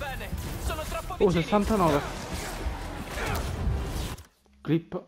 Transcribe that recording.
Bene, sono troppo oh, vicini. Oh, 69. Clip.